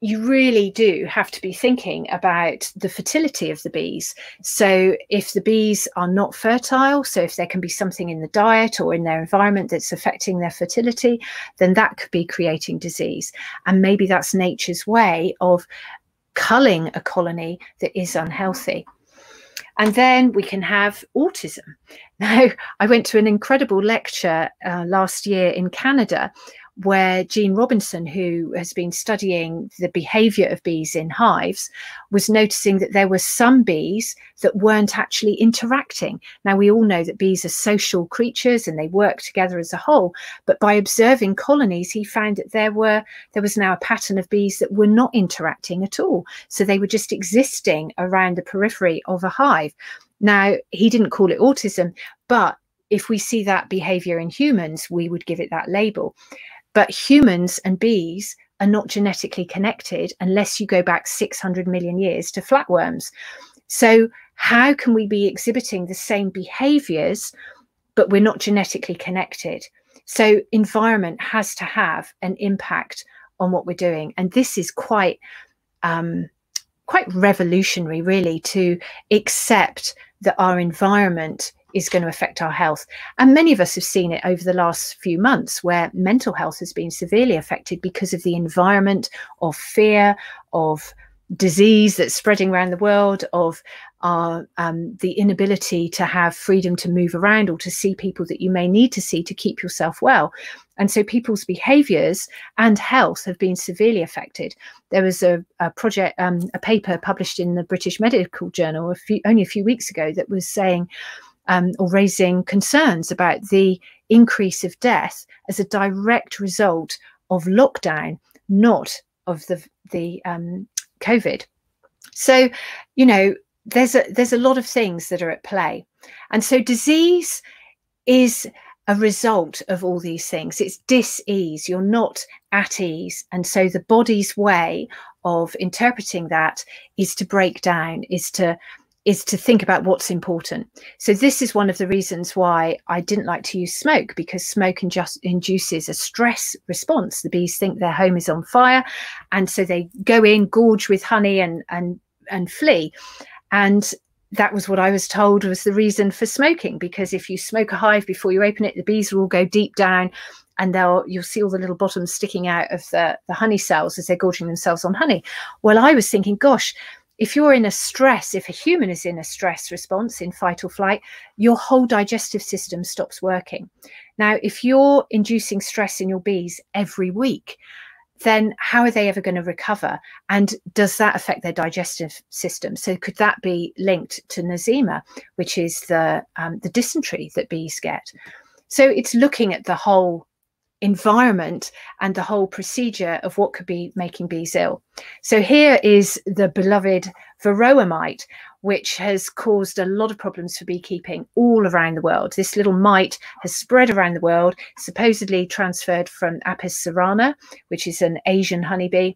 Speaker 1: you really do have to be thinking about the fertility of the bees. So, if the bees are not fertile, so if there can be something in the diet or in their environment that's affecting their fertility, then that could be creating disease. And maybe that's nature's way of culling a colony that is unhealthy. And then we can have autism. Now, I went to an incredible lecture uh, last year in Canada where Gene Robinson, who has been studying the behavior of bees in hives, was noticing that there were some bees that weren't actually interacting. Now, we all know that bees are social creatures and they work together as a whole, but by observing colonies, he found that there were there was now a pattern of bees that were not interacting at all. So they were just existing around the periphery of a hive. Now, he didn't call it autism, but if we see that behavior in humans, we would give it that label. But humans and bees are not genetically connected unless you go back 600 million years to flatworms. So, how can we be exhibiting the same behaviors, but we're not genetically connected? So, environment has to have an impact on what we're doing. And this is quite. Um, quite revolutionary really to accept that our environment is going to affect our health. And many of us have seen it over the last few months where mental health has been severely affected because of the environment of fear, of disease that's spreading around the world, of our um, the inability to have freedom to move around or to see people that you may need to see to keep yourself well. And so people's behaviors and health have been severely affected. There was a, a project, um, a paper published in the British Medical Journal a few, only a few weeks ago that was saying um, or raising concerns about the increase of death as a direct result of lockdown, not of the the um, COVID. So, you know, there's a there's a lot of things that are at play, and so disease is a result of all these things. It's dis-ease. You're not at ease, and so the body's way of interpreting that is to break down, is to is to think about what's important. So this is one of the reasons why I didn't like to use smoke because smoke just induces a stress response. The bees think their home is on fire, and so they go in, gorge with honey, and and and flee. And that was what I was told was the reason for smoking because if you smoke a hive before you open it, the bees will all go deep down and they'll you'll see all the little bottoms sticking out of the, the honey cells as they're gorging themselves on honey. Well, I was thinking, gosh, if you're in a stress, if a human is in a stress response in fight or flight, your whole digestive system stops working. Now, if you're inducing stress in your bees every week, then how are they ever going to recover? And does that affect their digestive system? So could that be linked to nosema, which is the um, the dysentery that bees get? So it's looking at the whole environment and the whole procedure of what could be making bees ill. So here is the beloved varroa mite, which has caused a lot of problems for beekeeping all around the world. This little mite has spread around the world, supposedly transferred from Apis cerana, which is an Asian honeybee,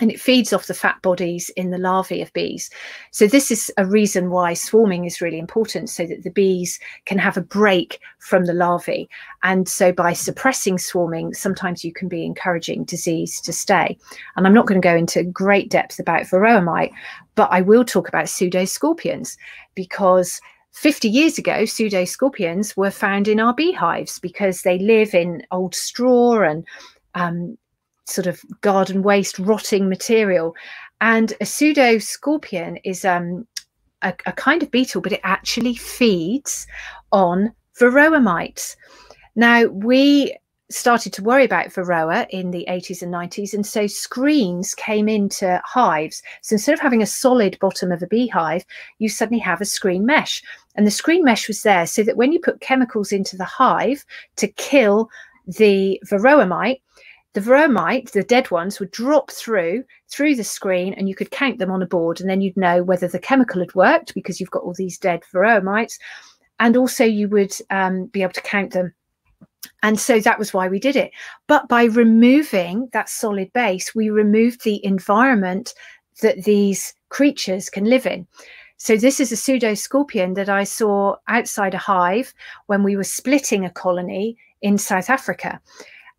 Speaker 1: and it feeds off the fat bodies in the larvae of bees. So this is a reason why swarming is really important so that the bees can have a break from the larvae. And so by suppressing swarming, sometimes you can be encouraging disease to stay. And I'm not going to go into great depth about varroa mite, but I will talk about pseudoscorpions because 50 years ago, pseudoscorpions were found in our beehives because they live in old straw and um, sort of garden waste rotting material. And a pseudo scorpion is um, a, a, kind of beetle but it actually feeds on varroa mites. Now we started to worry about varroa in the 80s and 90s and so screens came into hives. So instead of having a solid bottom of a beehive you suddenly have a screen mesh. And the screen mesh was there so that when you put chemicals into the hive to kill the varroa mite the varroa mite, the dead ones, would drop through through the screen, and you could count them on a board, and then you'd know whether the chemical had worked because you've got all these dead varroa mites, and also you would um, be able to count them. And so that was why we did it. But by removing that solid base, we removed the environment that these creatures can live in. So this is a pseudo scorpion that I saw outside a hive when we were splitting a colony in South Africa.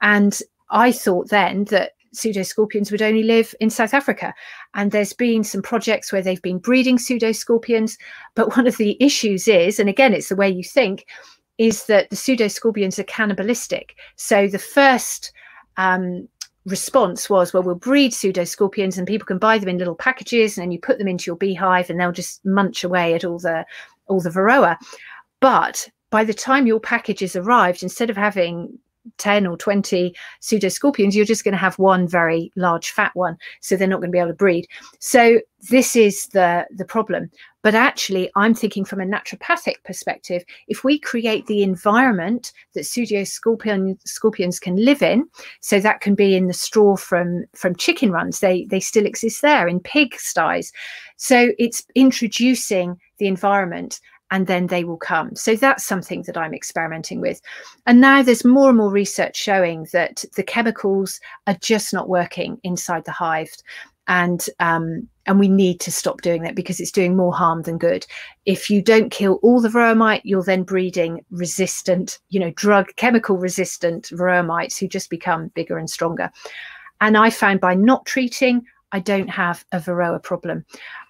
Speaker 1: And I thought then that pseudoscorpions would only live in South Africa. And there's been some projects where they've been breeding pseudoscorpions. But one of the issues is, and again, it's the way you think, is that the pseudoscorpions are cannibalistic. So the first um, response was, well, we'll breed pseudoscorpions and people can buy them in little packages and then you put them into your beehive and they'll just munch away at all the all the varroa. But by the time your packages arrived, instead of having 10 or 20 pseudo scorpions, you're just going to have one very large fat one. So they're not going to be able to breed. So this is the, the problem. But actually, I'm thinking from a naturopathic perspective, if we create the environment that pseudoscorpion scorpions can live in, so that can be in the straw from, from chicken runs, they, they still exist there, in pig sties. So it's introducing the environment and then they will come. So that's something that I'm experimenting with. And now there's more and more research showing that the chemicals are just not working inside the hive. And um, and we need to stop doing that because it's doing more harm than good. If you don't kill all the varroa mite, you're then breeding resistant, you know, drug chemical resistant varroa mites who just become bigger and stronger. And I found by not treating, I don't have a varroa problem.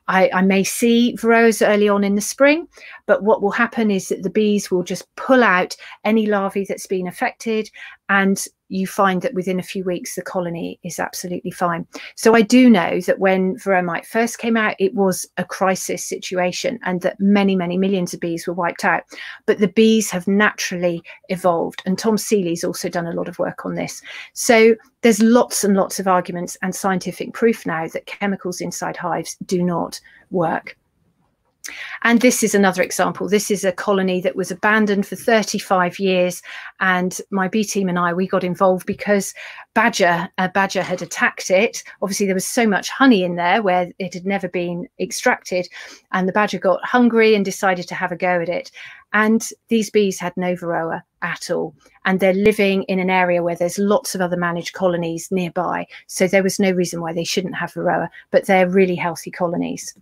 Speaker 1: I, I, may see varroas early on in the spring, but what will happen is that the bees will just pull out any larvae that's been affected and you find that within a few weeks the colony is absolutely fine. So I do know that when varroa mite first came out, it was a crisis situation and that many, many millions of bees were wiped out. But the bees have naturally evolved. And Tom Seeley's also done a lot of work on this. So there's lots and lots of arguments and scientific proof now that chemicals inside hives do not work. And this is another example. This is a colony that was abandoned for 35 years. And my bee team and I, we got involved because badger, a badger had attacked it. Obviously, there was so much honey in there where it had never been extracted. And the badger got hungry and decided to have a go at it. And these bees had no varroa at all. And they're living in an area where there's lots of other managed colonies nearby. So there was no reason why they shouldn't have varroa, but they're really healthy colonies.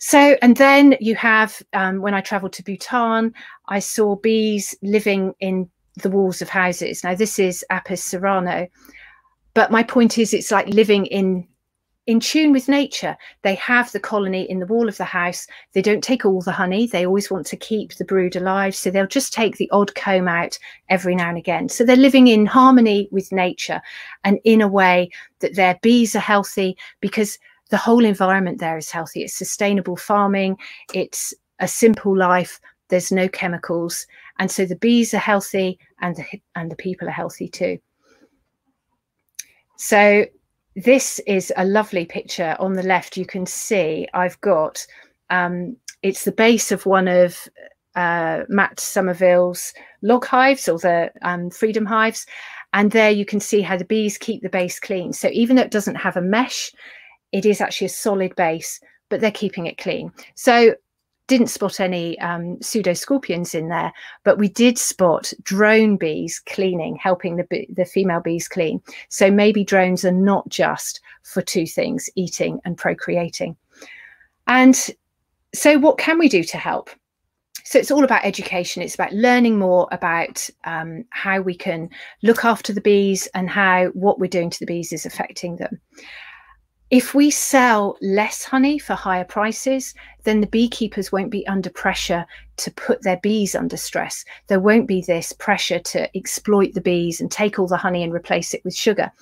Speaker 1: So, and then you have, um, when I traveled to Bhutan, I saw bees living in the walls of houses. Now, this is Apis cerana, but my point is, it's like living in in tune with nature. They have the colony in the wall of the house. They don't take all the honey. They always want to keep the brood alive. So they'll just take the odd comb out every now and again. So they're living in harmony with nature and in a way that their bees are healthy because the whole environment there is healthy. It's sustainable farming. It's a simple life. There's no chemicals, and so the bees are healthy, and the and the people are healthy too. So this is a lovely picture. On the left, you can see I've got um, it's the base of one of uh, Matt Somerville's log hives or the um, freedom hives. And there you can see how the bees keep the base clean. So even though it doesn't have a mesh, it is actually a solid base, but they're keeping it clean. So didn't spot any um, pseudo scorpions in there, but we did spot drone bees cleaning, helping the, the female bees clean. So maybe drones are not just for two things, eating and procreating. And so what can we do to help? So it's all about education. It's about learning more about um, how we can look after the bees and how what we're doing to the bees is affecting them. If we sell less honey for higher prices, then the beekeepers won't be under pressure to put their bees under stress. There won't be this pressure to exploit the bees and take all the honey and replace it with sugar.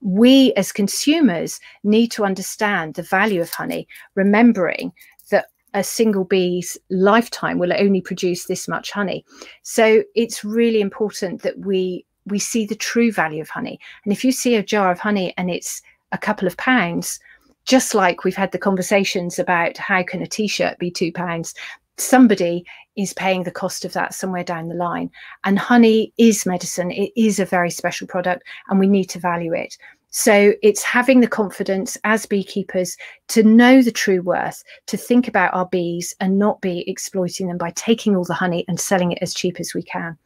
Speaker 1: We as consumers need to understand the value of honey, remembering that a single bee's lifetime will only produce this much honey. So it's really important that we we see the true value of honey. And if you see a jar of honey and it's a couple of pounds just like we've had the conversations about how can a t-shirt be two pounds somebody is paying the cost of that somewhere down the line. And honey is medicine. It is a very special product and we need to value it. So it's having the confidence as beekeepers to know the true worth to think about our bees and not be exploiting them by taking all the honey and selling it as cheap as we can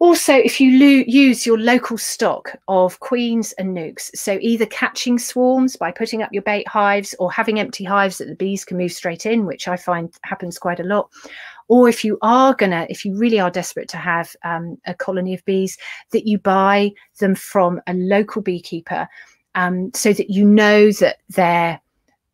Speaker 1: also, if you use your local stock of queens and nucs, so either catching swarms by putting up your bait hives or having empty hives that the bees can move straight in, which I find happens quite a lot, or if you are gonna, if you really are desperate to have um, a colony of bees, that you buy them from a local beekeeper um, so that you know that they're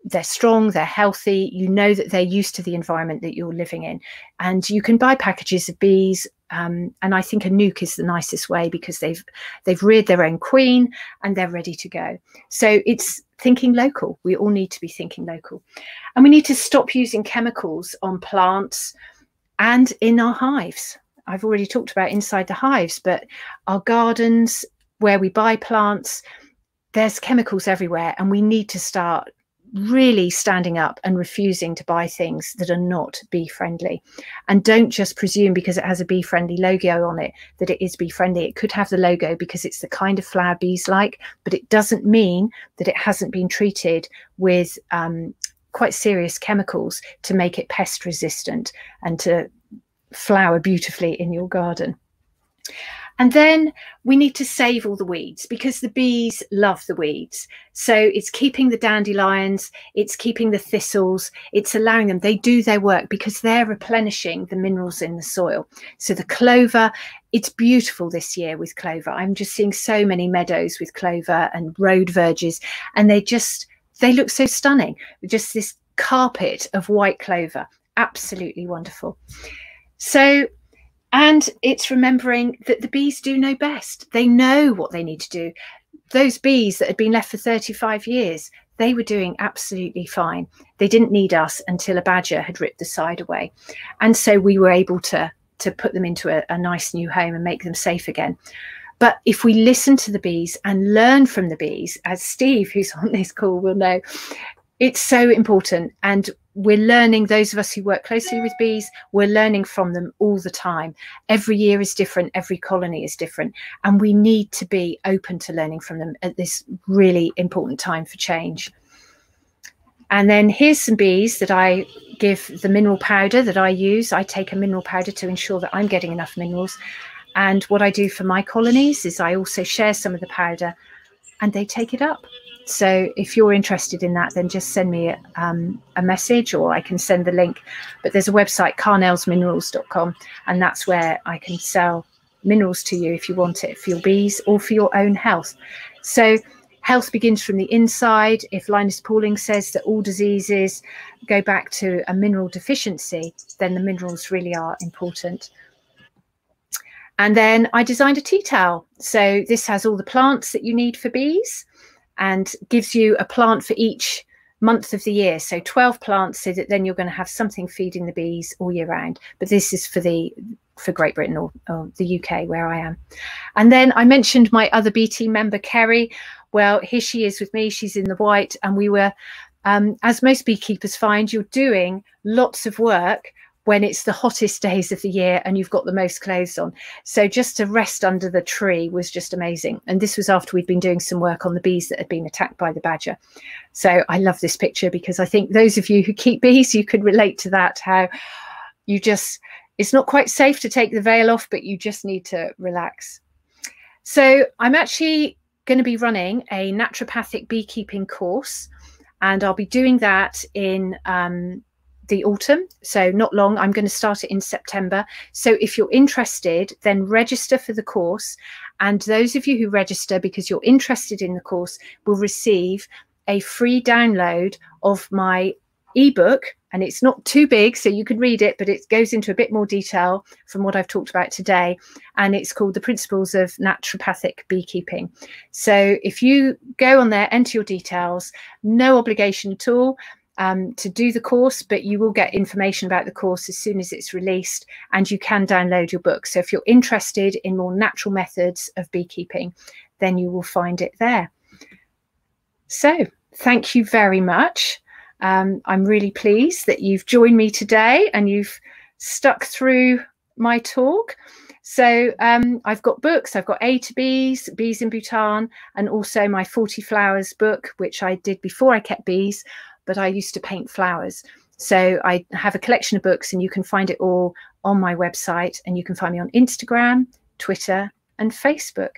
Speaker 1: they're strong, they're healthy, you know that they're used to the environment that you're living in. And you can buy packages of bees. Um, and I think a nuc is the nicest way because they've they've reared their own queen and they're ready to go. So it's thinking local. We all need to be thinking local. And we need to stop using chemicals on plants and in our hives. I've already talked about inside the hives, but our gardens where we buy plants, there's chemicals everywhere, and we need to start really standing up and refusing to buy things that are not bee friendly. And don't just presume because it has a bee friendly logo on it that it is bee friendly. It could have the logo because it's the kind of flower bees like, but it doesn't mean that it hasn't been treated with um, quite serious chemicals to make it pest resistant and to flower beautifully in your garden. And then we need to save all the weeds because the bees love the weeds. So it's keeping the dandelions, it's keeping the thistles, it's allowing them, they do their work because they're replenishing the minerals in the soil. So the clover, it's beautiful this year with clover. I'm just seeing so many meadows with clover and road verges, and they just, they look so stunning. Just this carpet of white clover. Absolutely wonderful. So and it's remembering that the bees do know best. They know what they need to do. Those bees that had been left for 35 years, they were doing absolutely fine. They didn't need us until a badger had ripped the side away. And so we were able to, to put them into a, a nice new home and make them safe again. But if we listen to the bees and learn from the bees, as Steve, who's on this call, will know, it's so important. And we're learning those of us who work closely with bees we're learning from them all the time. Every year is different every colony is different and we need to be open to learning from them at this really important time for change. And then here's some bees that i give the mineral powder that i use. I take a mineral powder to ensure that i'm getting enough minerals. And what i do for my colonies is i also share some of the powder and they take it up so if you're interested in that, then just send me um, a message or I can send the link. But there's a website, carnellsminerals.com, and that's where I can sell minerals to you if you want it for your bees or for your own health. So health begins from the inside. If Linus Pauling says that all diseases go back to a mineral deficiency, then the minerals really are important. And then I designed a tea towel. So this has all the plants that you need for bees and gives you a plant for each month of the year. So 12 plants so that then you're going to have something feeding the bees all year round. But this is for the for Great Britain or, or the UK where I am. And then I mentioned my other team member, Kerry. Well, here she is with me. She's in the white and we were um, as most beekeepers find, you're doing lots of work when it's the hottest days of the year and you've got the most clothes on. So just to rest under the tree was just amazing. And this was after we'd been doing some work on the bees that had been attacked by the badger. So I love this picture because I think those of you who keep bees, you could relate to that, how you just, it's not quite safe to take the veil off, but you just need to relax. So I'm actually going to be running a naturopathic beekeeping course and I'll be doing that in um, the autumn. So not long. I'm going to start it in September. So if you're interested, then register for the course. And those of you who register because you're interested in the course will receive a free download of my ebook and it's not too big so you can read it but it goes into a bit more detail from what I've talked about today and it's called the principles of naturopathic beekeeping so if you go on there enter your details no obligation at all um, to do the course, but you will get information about the course as soon as it's released and you can download your book. So if you're interested in more natural methods of beekeeping, then you will find it there. So thank you very much. Um, I'm really pleased that you've joined me today and you've stuck through my talk. So um, I've got books. I've got A to Bees, Bees in Bhutan, and also my 40 Flowers book, which I did before I kept bees but I used to paint flowers. So I have a collection of books, and you can find it all on my website. And you can find me on Instagram, Twitter, and Facebook.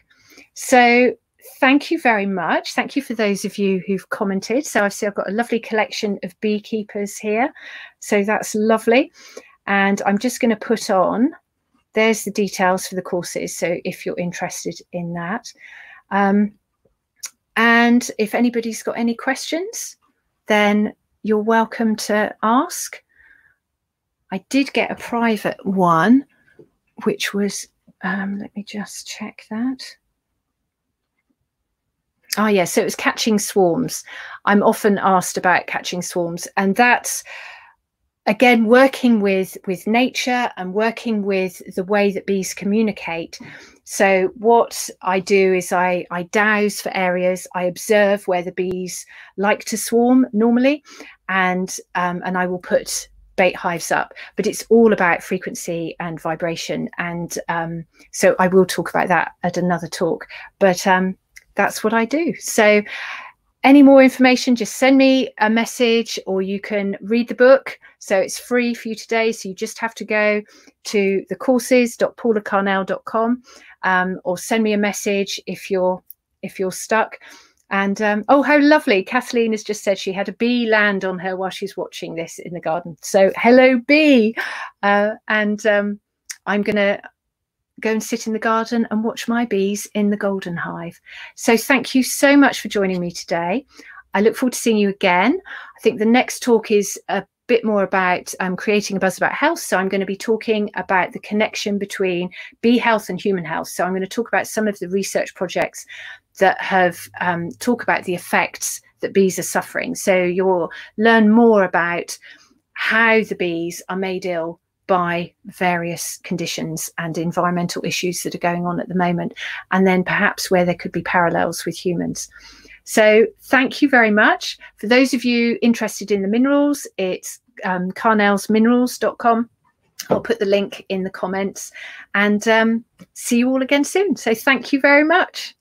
Speaker 1: So thank you very much. Thank you for those of you who've commented. So I see I've got a lovely collection of beekeepers here. So that's lovely. And I'm just going to put on, there's the details for the courses. So if you're interested in that. Um, and if anybody's got any questions, then you're welcome to ask. I did get a private one, which was, um, let me just check that. Oh, yeah, so it was catching swarms. I'm often asked about catching swarms, and that's again working with with nature and working with the way that bees communicate so what i do is i i dowse for areas i observe where the bees like to swarm normally and um, and i will put bait hives up but it's all about frequency and vibration and um, so i will talk about that at another talk but um, that's what i do so any more information, just send me a message or you can read the book. So it's free for you today. So you just have to go to the courses.paulacarnell.com um, or send me a message if you're if you're stuck. And um, oh, how lovely. Kathleen has just said she had a bee land on her while she's watching this in the garden. So hello, bee. Uh, and um, I'm going to go and sit in the garden and watch my bees in the golden hive. So thank you so much for joining me today. I look forward to seeing you again. I think the next talk is a bit more about um, creating a buzz about health. So I'm going to be talking about the connection between bee health and human health. So I'm going to talk about some of the research projects that have um, talk about the effects that bees are suffering. So you'll learn more about how the bees are made ill by various conditions and environmental issues that are going on at the moment, and then perhaps where there could be parallels with humans. So, thank you very much. For those of you interested in the minerals, it's um, carnellsminerals.com. I'll put the link in the comments and um, see you all again soon. So, thank you very much.